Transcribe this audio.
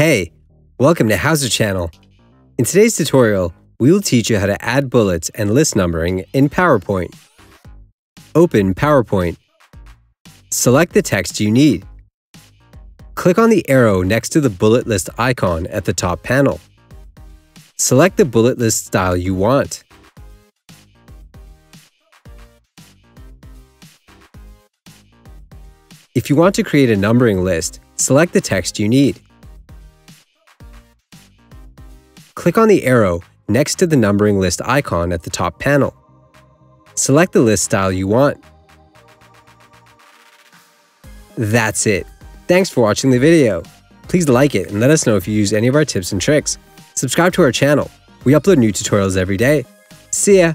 Hey, welcome to HOWZA Channel. In today's tutorial, we will teach you how to add bullets and list numbering in PowerPoint. Open PowerPoint. Select the text you need. Click on the arrow next to the bullet list icon at the top panel. Select the bullet list style you want. If you want to create a numbering list, select the text you need. Click on the arrow next to the numbering list icon at the top panel. Select the list style you want. That's it. Thanks for watching the video. Please like it and let us know if you use any of our tips and tricks. Subscribe to our channel. We upload new tutorials every day. See ya!